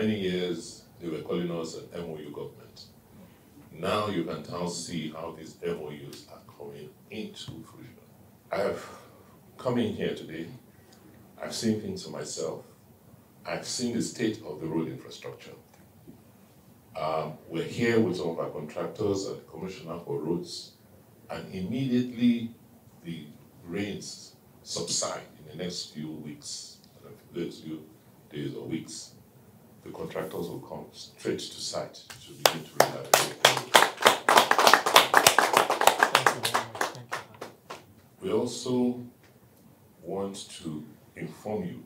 many years, they were calling us an MOU government. Now you can now see how these MOUs are coming into fruition. I have come in here today, I've seen things for myself. I've seen the state of the road infrastructure. Um, we're here with some of our contractors and the Commissioner for Roads, and immediately the rains subside in the next few weeks, next few days or weeks, the contractors will come straight to site to begin to rehabilitate. We also want to inform you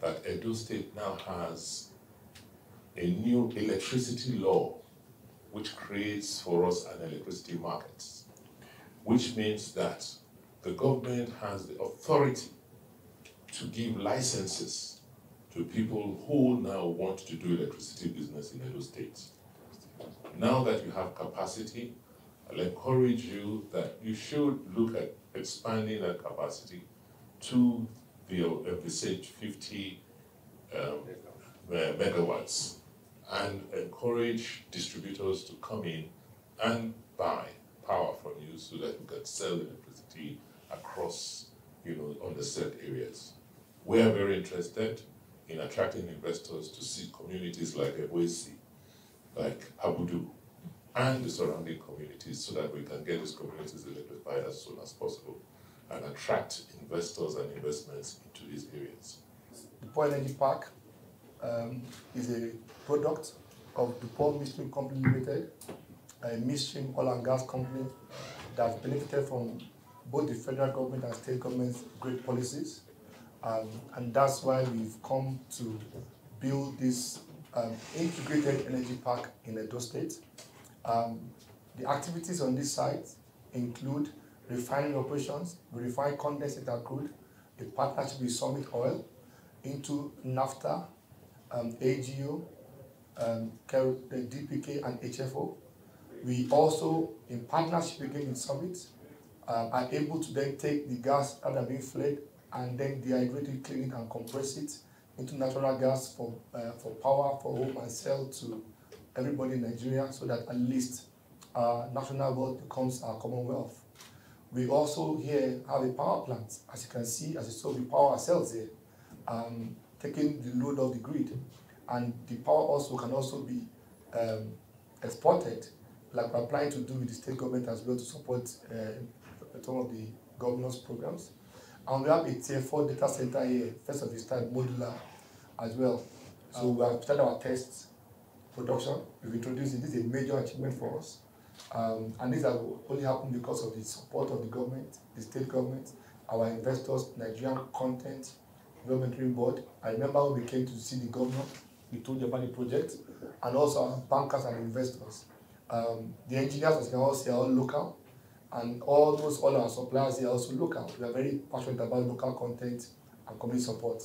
that Edo State now has a new electricity law which creates for us an electricity market, which means that the government has the authority to give licenses to people who now want to do electricity business in Edo State. Now that you have capacity, I'll encourage you that you should look at expanding that capacity to the envisaged 50 um, megawatts and encourage distributors to come in and buy power from you so that you can sell electricity across you know, on the underserved areas. We are very interested in attracting investors to see communities like Eboisi, like Abudu, and the surrounding communities so that we can get these communities electrified as soon as possible and attract investors and investments into these areas. The Duport Energy Park um, is a product of Duport Midstream Company Limited, a midstream oil and gas company that benefited from both the federal government and state government's great policies. Um, and that's why we've come to build this um, integrated energy park in Edo State. Um, the activities on this site include refining operations, we refine condensate crude, a partnership with Summit Oil into naphtha, um, AGO, um, the DPK and HFO. We also, in partnership again with Summit, um, are able to then take the gas that are being flared and then dehydrate it, clean it, and compress it into natural gas for, uh, for power for home and sell to everybody in Nigeria so that at least uh, national wealth becomes our commonwealth. We also here have a power plant. As you can see, as you saw, we power ourselves here, um, taking the load of the grid. And the power also can also be um, exported, like we're planning to do with the state government as well to support uh, some of the governor's programs. And we have a tier 4 data center here, first of its type, modular as well. So we have started our tests production. We've introduced it. This is a major achievement for us. Um, and this has only happened because of the support of the government, the state government, our investors, Nigerian Content Development Board. I remember when we came to see the governor, we told you about the project, and also our bankers and investors. Um, the engineers, as you can all see, are all local, and almost all our suppliers are also local. We are very passionate about local content and community support.